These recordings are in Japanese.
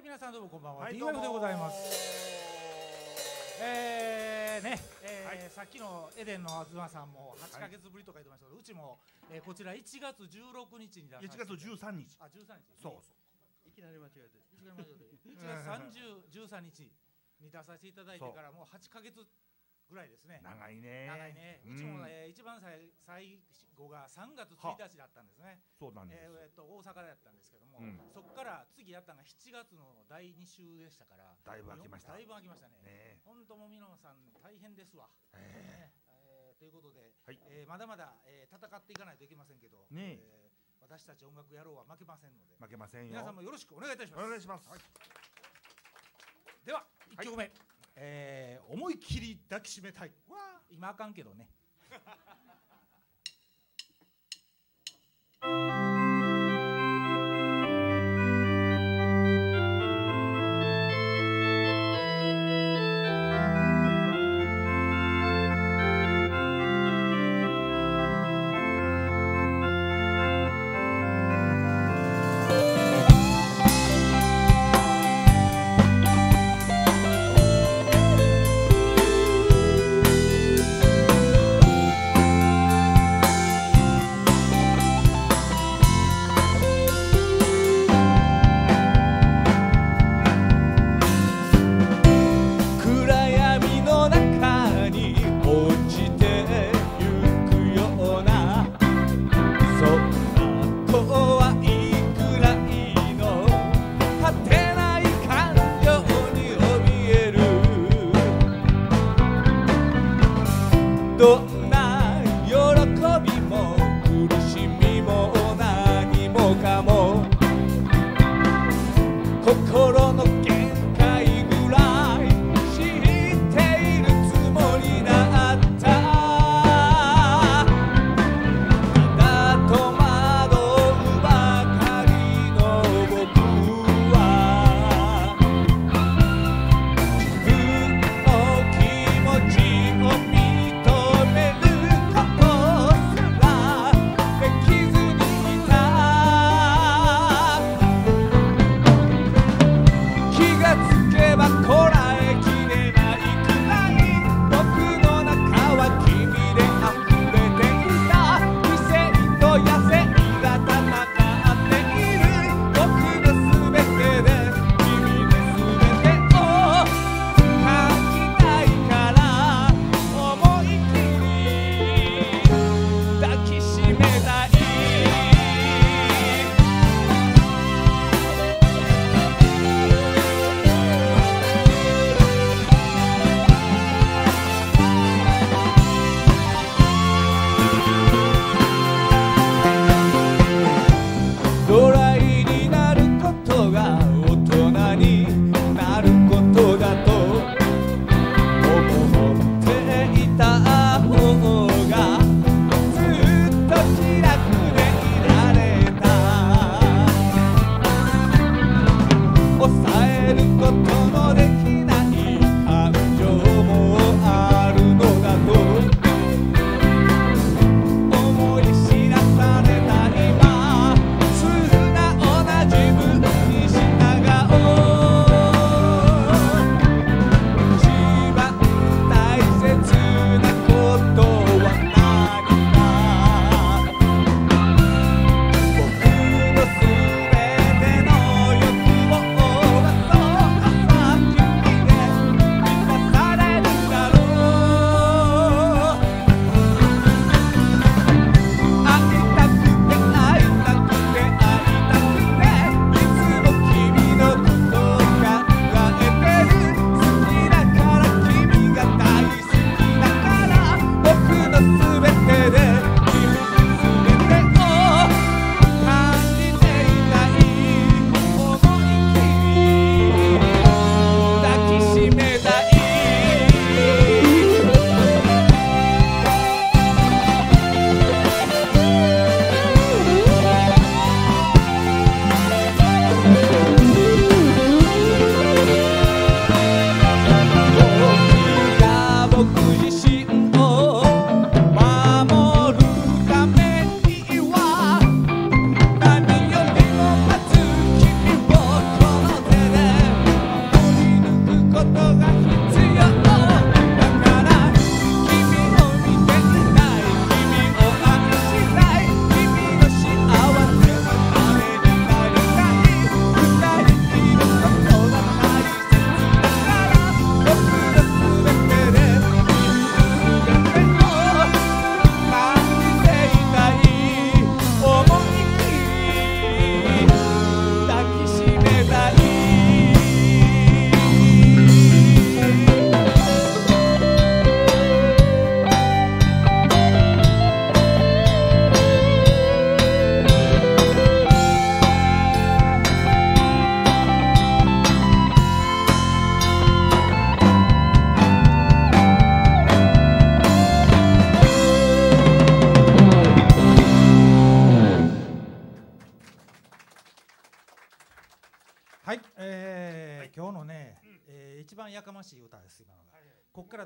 はい、皆さんどうもこんばんは。はいもでございます。えー、ね、えーさっきのエデンの東さんも8ヶ月ぶりとか言ってましたけど、うちも、えー、こちら1月16日に出させ1て月13日。あ、13日、そうそいきなり間違えて。1月30 13日に出させていただいてからもう8ヶ月ぐらいですね。う。長いね。長いね。うちも、えー、一番最最後が3月1日だったんですね。そうなんです。えーえーっと大阪だったんですけども、うん。そこから次やったのが7月の第2週でしたからだいぶ空きました。だいぶ空きましたね。ね本当もみのさん大変ですわ、えねえーということで、はい。えーまだまだ、えー戦っていかないといけませんけど、ねえ。ー私たち音楽野郎は負けませんので負けませんよ。皆さんもよろしくお願いいたします。お願いします。では1曲目、えー思いっきり抱きしめたい。今あかんけどね「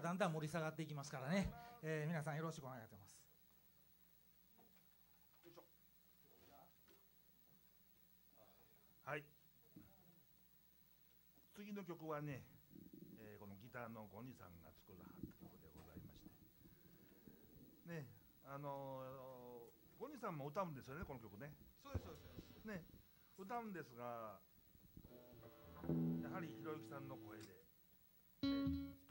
だんだん盛り下がっていきますからね、えー皆さんよろしくお願いしますはい。次の曲はね、えーこのギターのゴニさんが作らはった曲でございまして。ね、あのーゴニさんも歌うんですよね、この曲ね。そうですそうですね、歌うんですが、やはりひろゆきさんの声で、え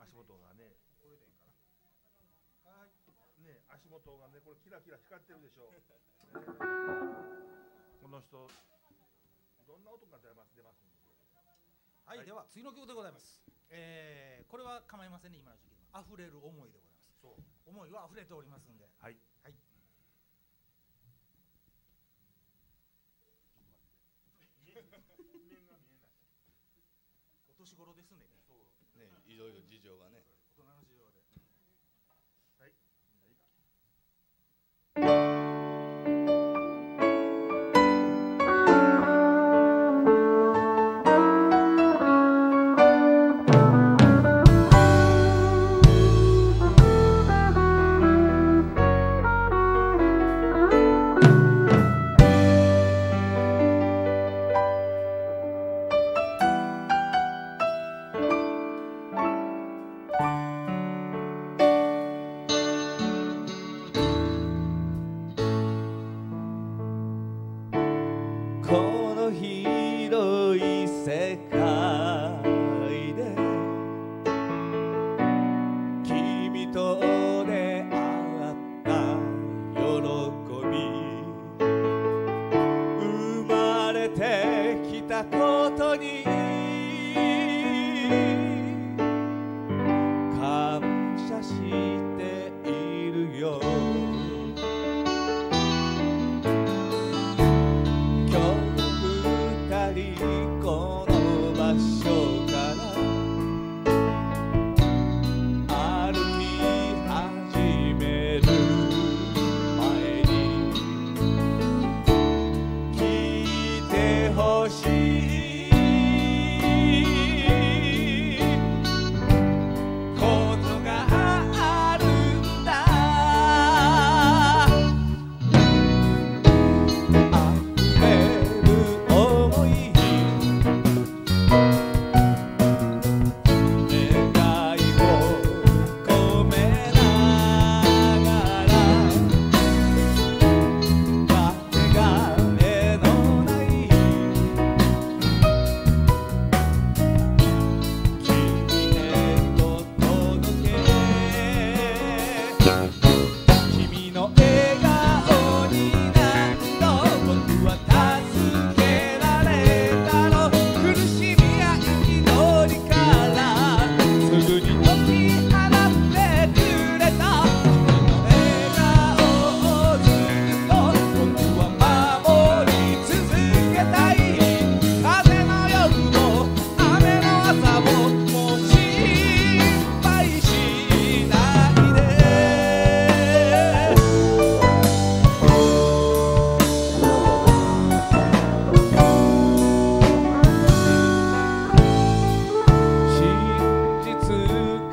足元がね。これでいいかな。はい。ね、足元がね、これキラキラ光ってるでしょう。ねこの人。どんな音が出ます、出ます。はい、はいでは次の曲でございます、えーこれは構いませんね今の時期溢れる思いでございますそう。思いは溢れておりますんではい。はい面が見えない。お年頃ですねね、いろいろ事情がね。大人の事情で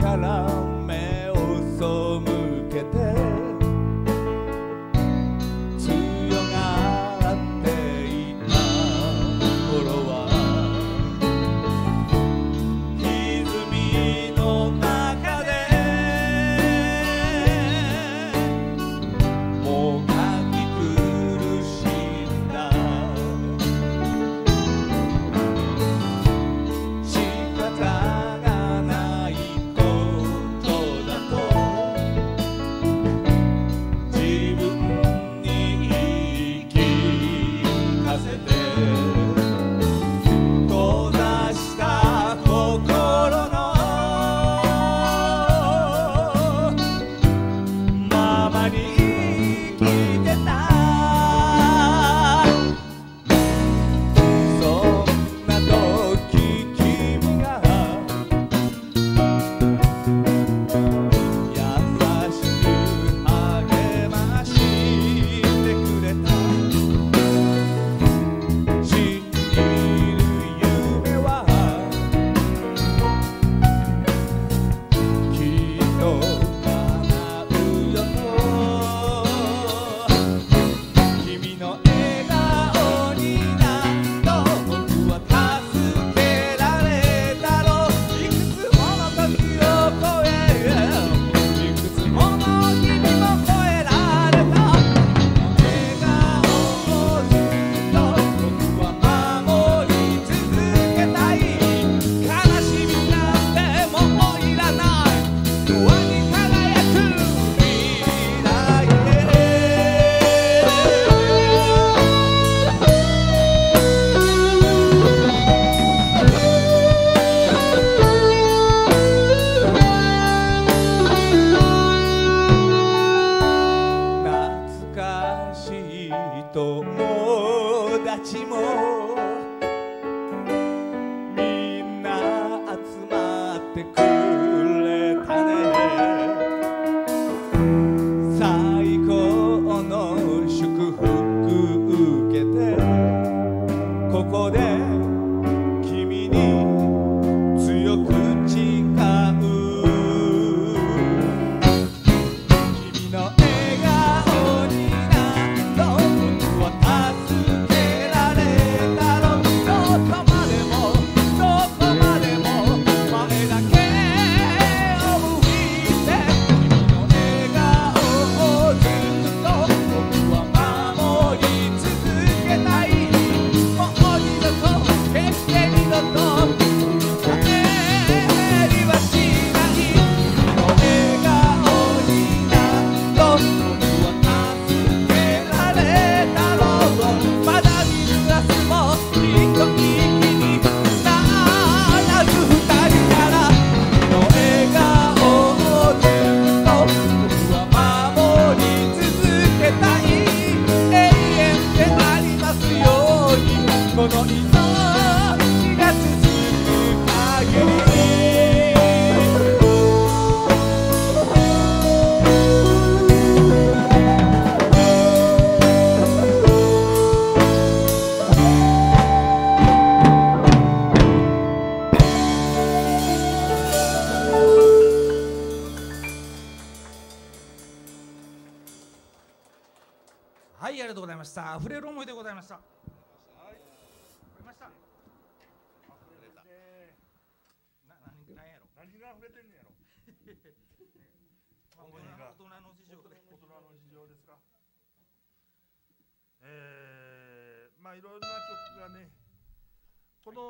calado.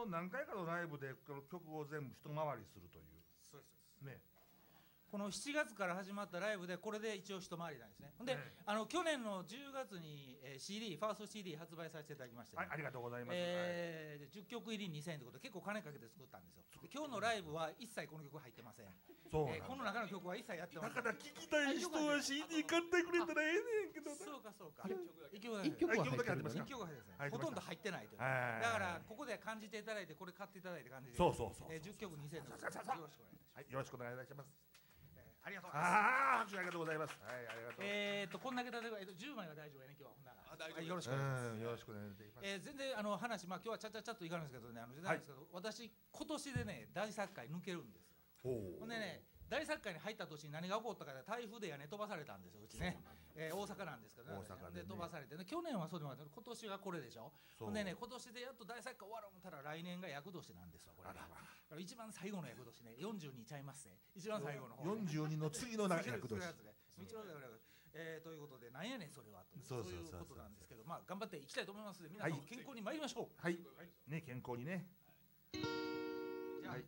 何回かのライブでこの曲を全部一回りする。この7月から始まったライブでこれで一応一回りなんですね。で、ええ。あの去年の10月に、えー CD ファースト CD 発売させていただきまして、はいありがとうございます、えー10曲入り2000円ということで結構金かけて作ったんですよ。で今日のライブは一切この曲入ってません、そうえーこの中の曲は一切やってません。だから聞きたい人は CD 買ってくれたらええねんけどなそうかそうか。一曲だ一け一曲だけ入ってますか？一曲は入ってません入ってました。ほとんど入ってないという。はい。だからここで感じていただいてこれ買っていただいて感じてそうそうそうえー10曲2000円よろしくお願いします。はいよろしくお願いいたします。えーありがとうございます。あありがとうございます。はいありがとう。えー、とこんだけ例えば、えっと、10枚は大丈夫やね今日。はほんなら。あ大丈夫はいよろしくお願いします。うんよろしくお願いします。えー、全然あの話、まあ、今日はちゃちゃちゃっといかないんですけどね、あのじゃないんですけど、私、今年でね、大作会抜けるんですよ。ほほんでね、大作会に入った年に何が起こったかで、台風で屋根飛ばされたんですよ、うちね。えー、大阪なんですけどね、大阪でね。で飛ばされて、ね、去年はそうでもない今年がこれでしょ。そう。ほんでね、今年でやっと大作会終わろう思ったら、来年が厄年なんですよ、これが。あらだから一番最後の厄年ね、42ちゃいますね。一番最後の方、ね。42の次の役年。一応だからえー、ということで、なんやねん、それはとそういうことなんですけど、まあ、頑張っていきたいと思いますので、皆はい。さんも健康に参りましょう。はい。ね健康にね。はい。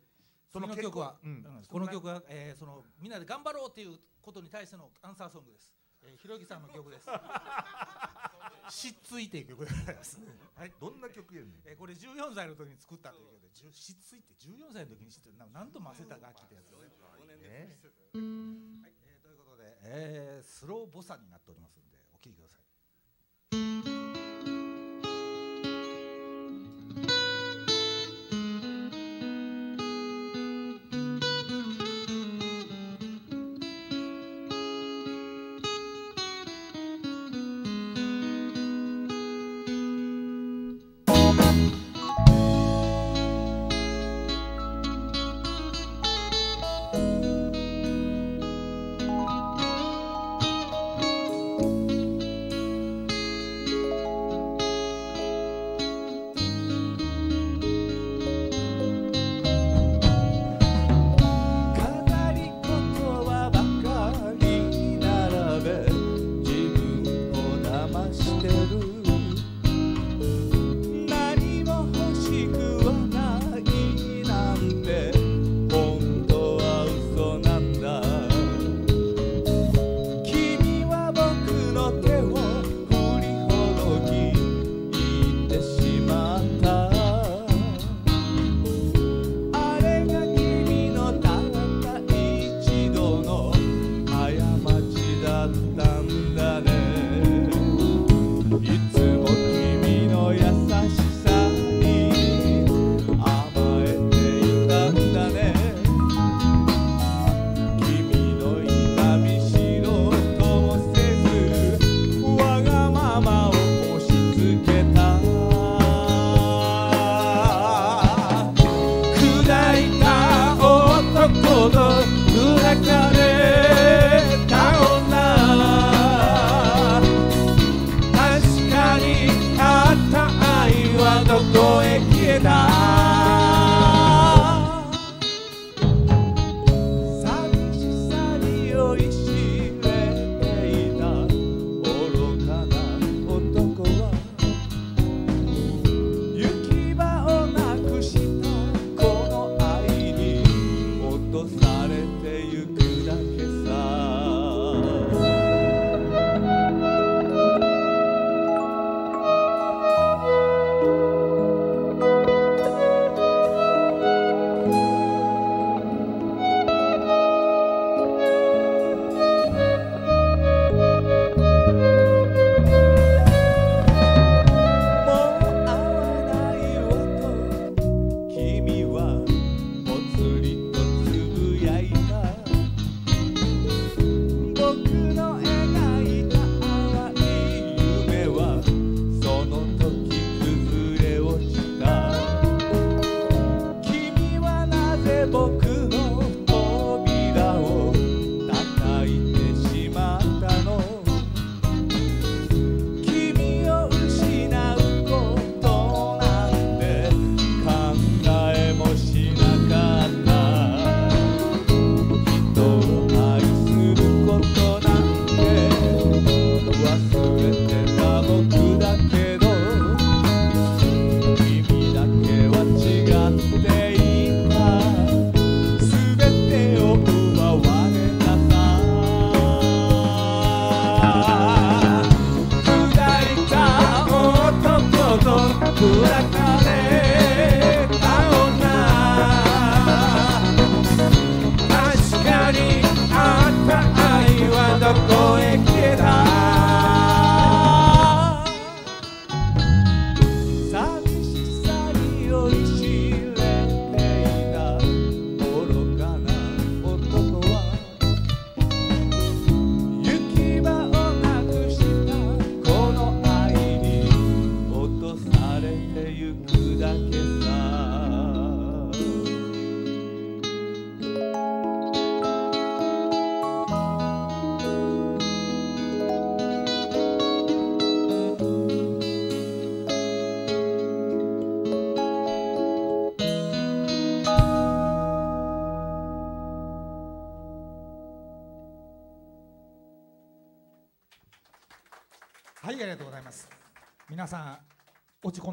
その曲は、うん。うん。この曲は、えー、そのみんなで頑張ろうっていうことに対してのアンサーソングです。えー、ひろゆきさんの曲です。しっついていう曲でございます。はい。どんな曲やねんえー、これ14歳の時に作ったということで、じゅしっついて14歳の時に知ってな何とも焦った楽器ってやつですね。5年ねですはい、えー、ということで、えー、スローボサになっておりますんで、お聴きください。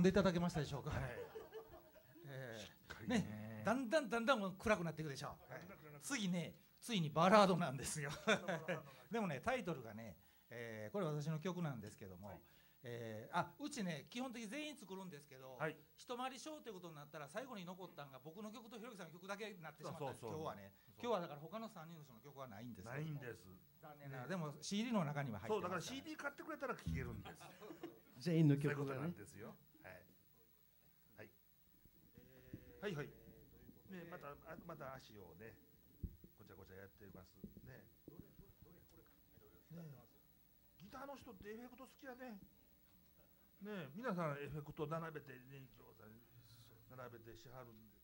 でいただけましたでしょうか、えーね。だんだんだんだん暗くなっていくでしょう、次ねついにバラードなんですよ。でもねタイトルがね、えーこれ私の曲なんですけども、えーあうちね基本的に全員作るんですけど、はい。一回りショーということになったら最後に残ったんが僕の曲とひろきさんの曲だけになってしまったんです。今日はね今日はだから他の3人の人の曲はないんですないんです。残念ながらでも CD の中には入そうだから CD 買ってくれたら聴けるんです。全員の曲がね。なんですよはいはいはいはい。ねまたあまた足をねごちゃごちゃやってます。ね。ね。ギターの人ってエフェクト好きやね。ね皆さんエフェクト並べてね上手に並べてしはるんで。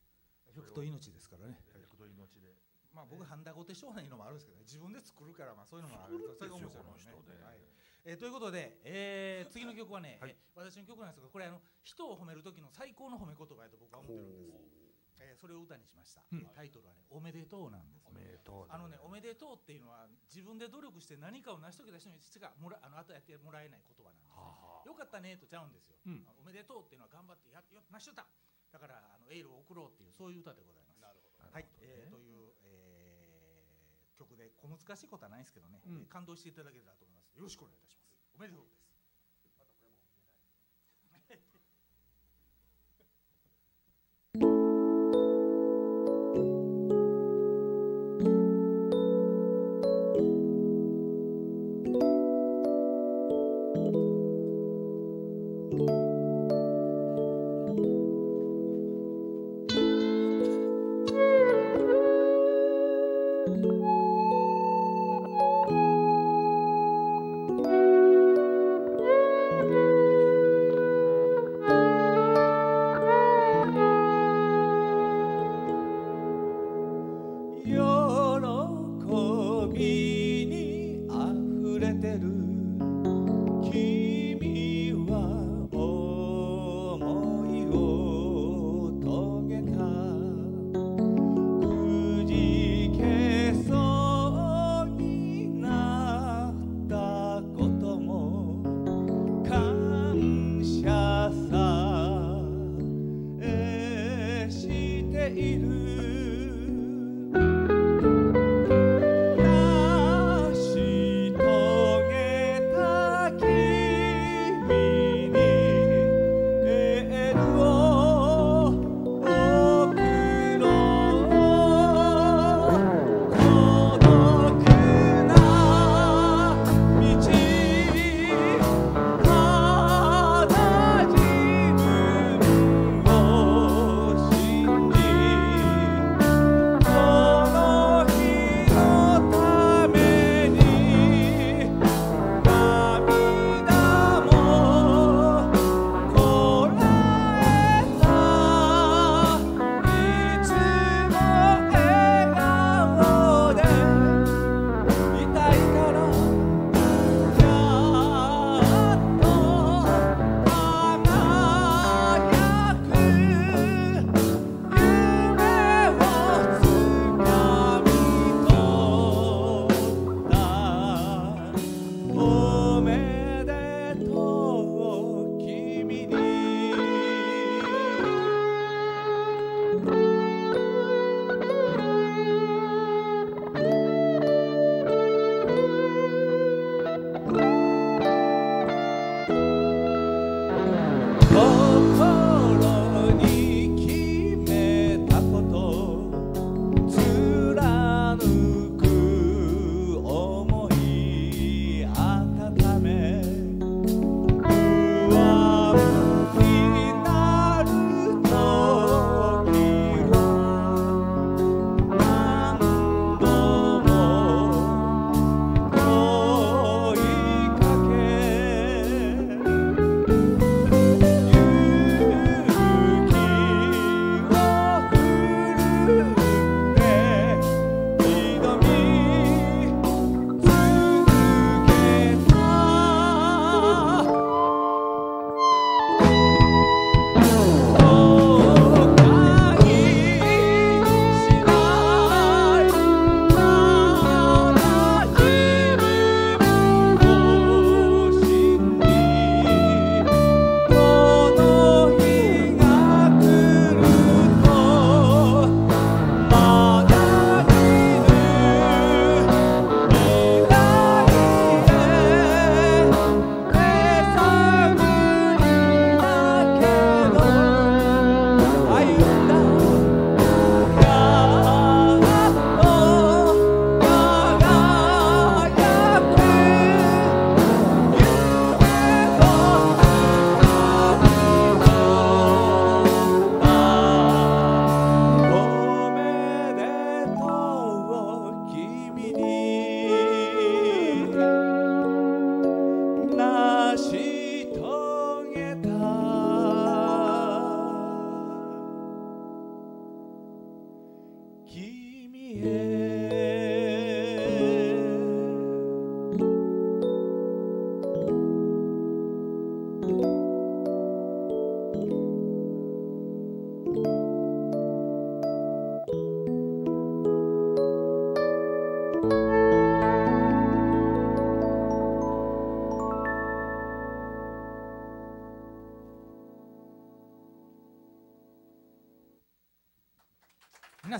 エフェクト命ですからね。エフェクト命で。まあ僕ハンダゴテ少年いうのもあるんですけどね。自分で作るからまあそういうのもある。それが面白いもんねこの人ではい。えーということで、えー 次の曲はね、はい。えー私の曲なんですけどこれあの人を褒める時の最高の褒め言葉やと僕は思ってそれを歌にしました、うん。タイトルはね「おめでとう」なんですおめでとうあのね、おめでとうっていうのは自分で努力して何かを成し遂げた人にしかもらあの後やってもらえない言葉なんですよ。はよかったねとちゃうんですよ。うん。おめでとうっていうのは頑張ってやよ成し遂げた。だからあのエールを送ろうっていうそういう歌でございます。なるほどあはい、えーという、えー曲で小難しいことはないんですけどね、うん。えー感動していただけたらと思います。よろしくお願いいたします。おめでとういる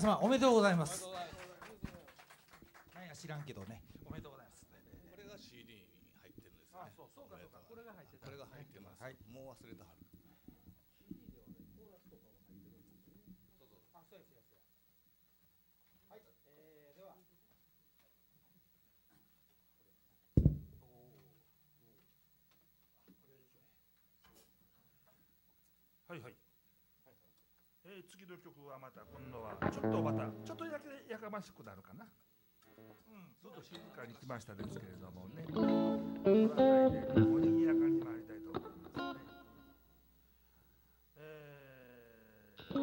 様おめでとうございます。何や知らんけどね。おめでとうございますこれが CD に入ってるんですねそうそうかそうかこれが入ってたこれが入ってます、はいもう忘れたはるあそうやそうやそうやはい、えー、でははいはい。えー、次の曲はまた今度はちょっとまたちょっとだけやかましくなるかな。うん、ずっと静かに来ましたですけれどもね。この辺りでもう賑やかに回りたいと思いますね。えー、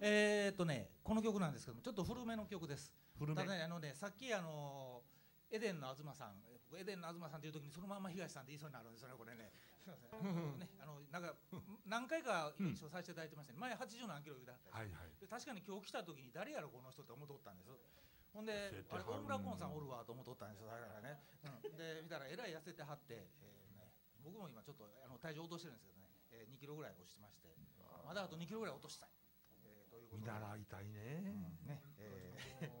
えーっとねこの曲なんですけどもちょっと古めの曲ですと古め？ただねあのねさっきあのエデンの東さんエデンの東さんという時にそのまま東さんって言いそうになるんですよねこれねすいません。ねあのなんか何回か一緒させていただいてましたね。前80何キロ言うてはったんですはいはい。で確かに今日来た時に誰やろこの人って思っとったんですほんであれ大村コンさんおるわと思っとったんですよだからね、うん、で見たらえらい痩せてはって、えーね、僕も今ちょっとあの体重落としてるんですけどね、えー、2キロぐらい落ちてまして。まだあと2キロぐらい落としたい、えー、ということ見で習いたいね。うね。ー。ねだん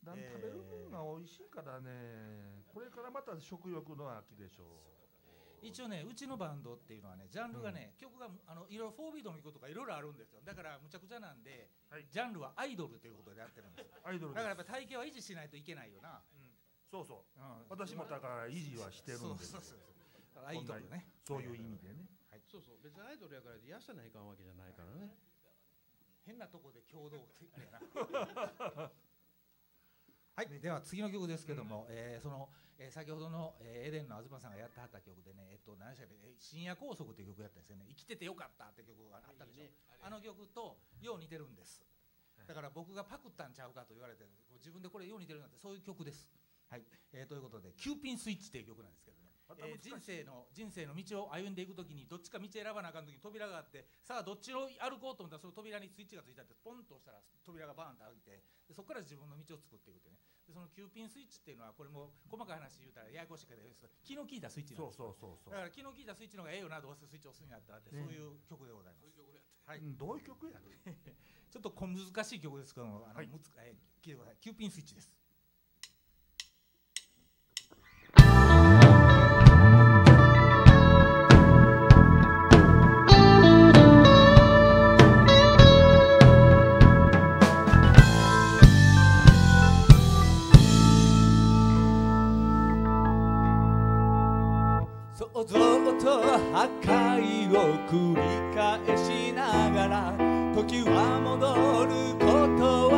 食べる分が美味しいからね。これからまた食欲の秋でしょ一応ねうちのバンドっていうのはねジャンルがね、曲があのいろいろ4ビートの曲とかいろいろあるんですよ。だからむちゃくちゃなんで、はい。ジャンルはアイドルということでやってるんです。う。アイドルです。だからやっぱ体型は維持しないといけないよな、そうそう。うん。私もだから維持はしてるんで。すよそうそうそうそう。アイドルね。そういう意味でね。そうそう。別にアイドルやから痩せないかんわけじゃないからね。変なとこで共同 はい、では次の曲ですけども、えーその、えー先ほどの、えーエデンの東さんがやってはった曲でね、えっと、何でしたっけ、えー深夜高速っていう曲やったんですよね。生きててよかったって曲があったでしょ。あの曲とよう似てるんです。だから僕がパクったんちゃうかと言われて、自分でこれよう似てるなんてそういう曲です。はい、えーということで、キューピンスイッチっていう曲なんですけどね。えー人生の人生の道を歩んでいくときにどっちか道選ばなあかんときに扉があってさあどっちを歩こうと思ったらその扉にスイッチがついてあってポンと押したら扉がバーンと開いてでそこから自分の道を作っていくってね。でそのキューピンスイッチっていうのはこれも細かい話言うたらややこしいけど気の利いたスイッチなんそうですそうそうそうだ。から気の利いたスイッチの方がええよなどうせスイッチ押すんやったらって、ねそういう曲でございますはい、うんどういう曲や。ちょっと小難しい曲ですけどもあの、はい。むつえー聞いてください。キューピンスイッチですと破壊を繰り返しながら時は戻ることを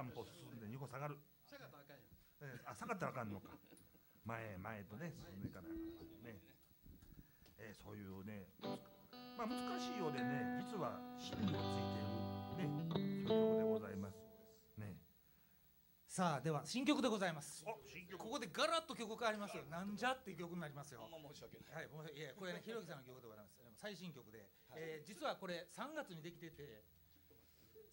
三歩進んで二歩下がる。下がったらあかんや、えー、あ下がったらあかんのか。前前とね進んでいかないからね、えー、そういうねまあ難しいようでね実は芯をついているね曲でございます。ね。さあでは新曲でございます。ここでガラッと曲変わりますよ。なんじゃっていう曲になりますよ。申し訳ない。はいいやこれねひろきさんの曲でございます。最新曲で、はい、えー、実はこれ3月にできてて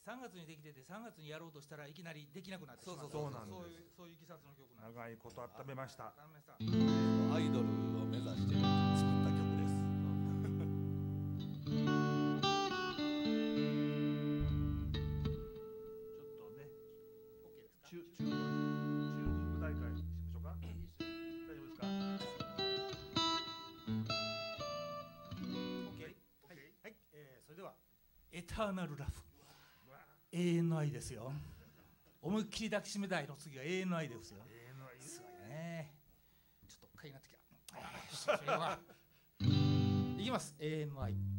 3月にできてて、3月にやろうとしたらいきなりできなくなってしまった。そうそうそう。なんです。そういういきさつの曲なんです。長いこと温めました。ダメさアイドルを目指して作った曲です。ちょっとね OK ですか？中中の中肉大会しましょうか。大丈夫ですか？OK はい、はい、えーそれではエターナルラフ永遠の愛ですよ。思いっきり抱きしめたいの次は永遠の愛ですよ。ええのいいすごいね。ちょっとかいなってきた。いきます。永遠の愛。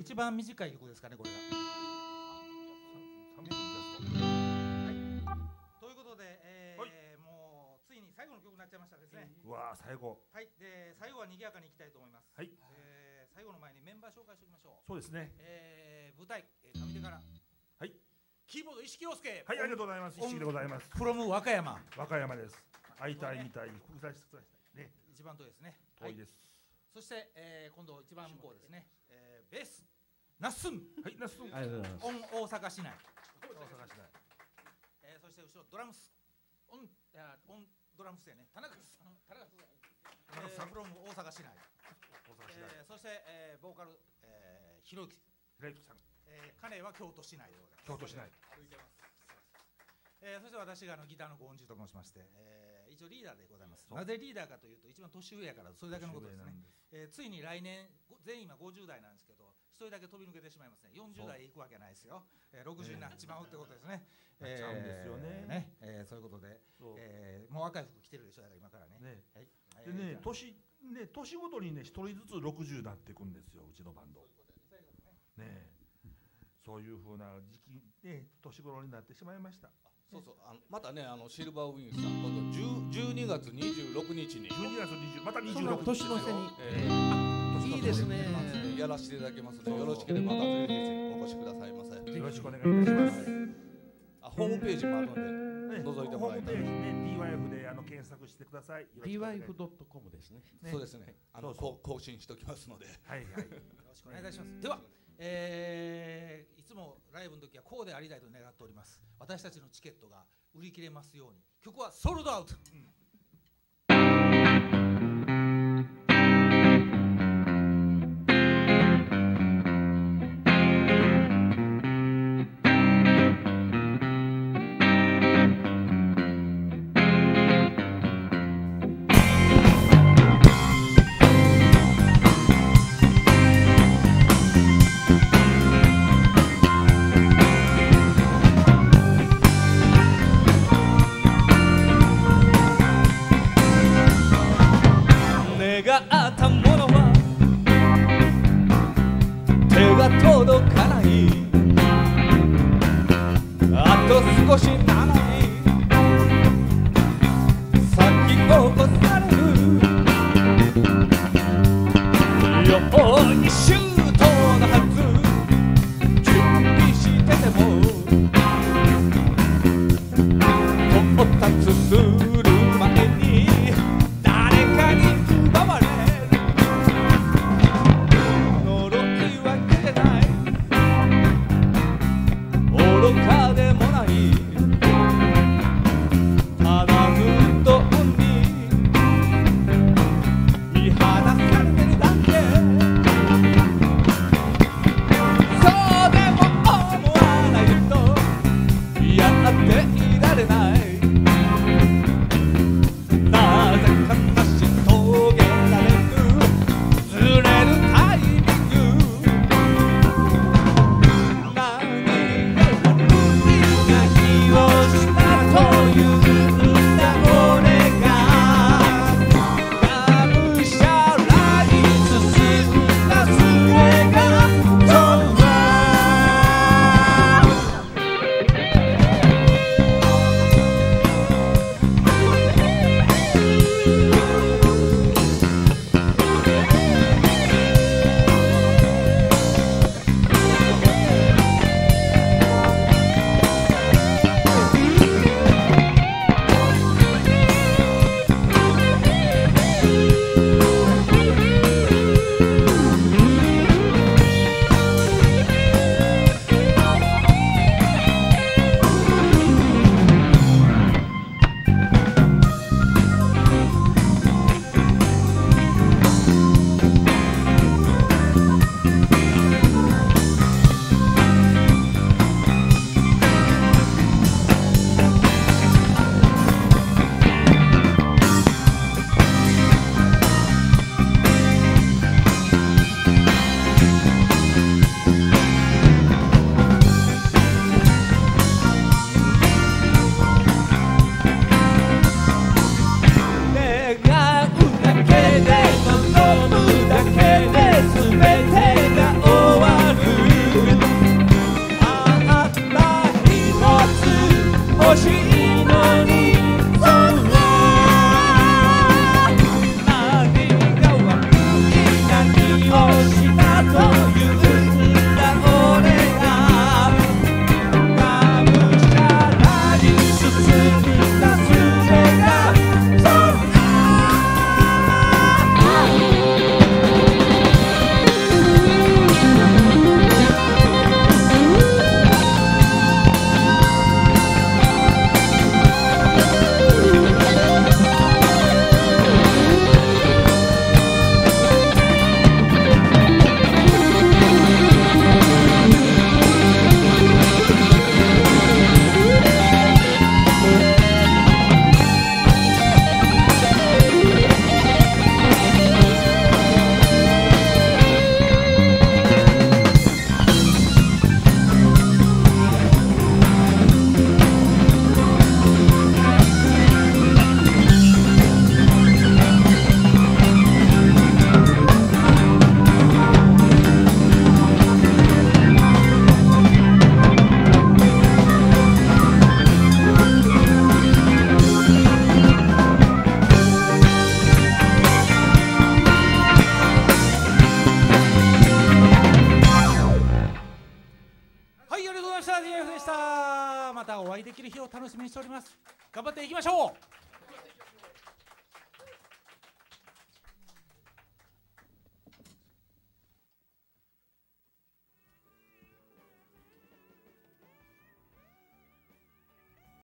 一番短い曲ですかね、これが。ということで、えーもうついに最後の曲になっちゃいましたですね。トうわー最後はい、で最後は賑やかにいきたいと思います。はいえー最後の前にメンバー紹介しておきましょう。そうですねえー舞台、えー、上手から。はい。キーボード石木亮介。はいありがとうございます石木でございます from 和歌山。和歌山です会いたいみたい複雑したいね一番遠いですね。はい。遠いですそして、えー今度一番向こうですね。えーベース、ナッスン。はいナストンありがとうございます。オン大阪市内。大阪市内えーそして後ろドラムス。オン、オンドラムスやね。田中さん。田中さん。田中さんえー from 大阪市内。大阪市内えーそして、えーボーカル、えー、ひろゆき。平井さんえー、彼は京都市内でございます。京都市内歩いてます。えー、そして私があのギターのゴンジュと申しまして、えー、一応リーダーでございます。なぜリーダーかというと一番年上やからそれだけのことですね。えー、ついに来年ご全員今50代なんですけど一人だけ飛び抜けてしまいますね。40代へ行くわけないですよ、えー、60になっちまうってことですね、なっちゃうんですよね。えーえーそういうことで、えーもう若い服着てるでしょだから今からね。ね。はい。でねえー年ね年ごとにね一人ずつ60になっていくんですようちのバンド。ね。え。そういうふうな時期ね年頃になってしまいましたそうそう。あのまたねあのシルバーウィングさん今度10 12月26日に、12月20またその26年の瀬に。えいいですね。ーやらせていただきますのでよろしければまたぜひぜひお越しくださいませ。よろしくお願いいたします。あホームページもあるのでね覗いてもらえたらホームページね DYF であの検索してください。よろしくお願い DYF.com です。ね。ねそうですね。あのそうこ更新しておきますので。はいはい。よろしくお願いいたします。では、えーいつもライブの時はこうでありたいと願っております。私たちのチケットが売り切れますように。曲はソールドアウト。願